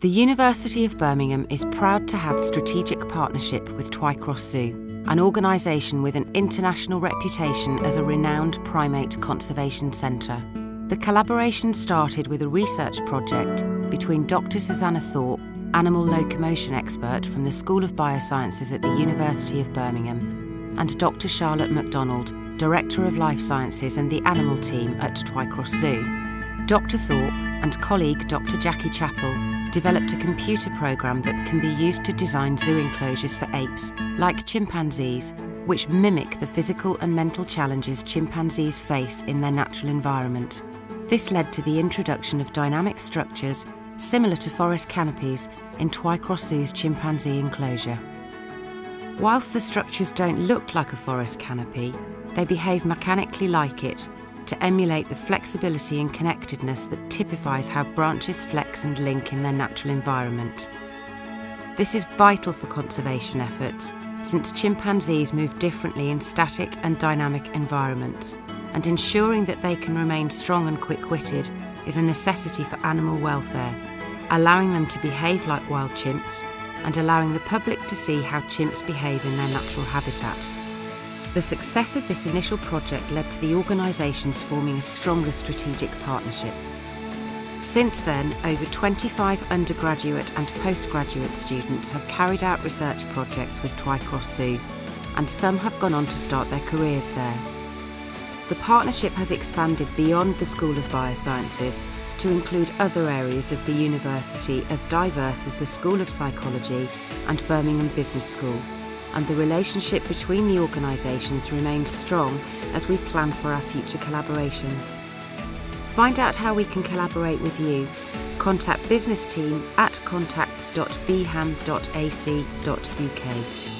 The University of Birmingham is proud to have strategic partnership with Twycross Zoo, an organisation with an international reputation as a renowned primate conservation centre. The collaboration started with a research project between Dr Susannah Thorpe, animal locomotion expert from the School of Biosciences at the University of Birmingham, and Dr Charlotte MacDonald, Director of Life Sciences and the Animal Team at Twycross Zoo. Dr Thorpe and colleague Dr Jackie Chappell developed a computer program that can be used to design zoo enclosures for apes, like chimpanzees, which mimic the physical and mental challenges chimpanzees face in their natural environment. This led to the introduction of dynamic structures similar to forest canopies in Twycross Zoo's chimpanzee enclosure. Whilst the structures don't look like a forest canopy, they behave mechanically like it to emulate the flexibility and connectedness that typifies how branches flex and link in their natural environment. This is vital for conservation efforts since chimpanzees move differently in static and dynamic environments, and ensuring that they can remain strong and quick witted is a necessity for animal welfare, allowing them to behave like wild chimps and allowing the public to see how chimps behave in their natural habitat. The success of this initial project led to the organisations forming a stronger strategic partnership. Since then, over 25 undergraduate and postgraduate students have carried out research projects with Twycross Zoo, and some have gone on to start their careers there. The partnership has expanded beyond the School of Biosciences to include other areas of the university as diverse as the School of Psychology and Birmingham Business School and the relationship between the organisations remains strong as we plan for our future collaborations. Find out how we can collaborate with you. Contact business team at contacts.bham.ac.uk.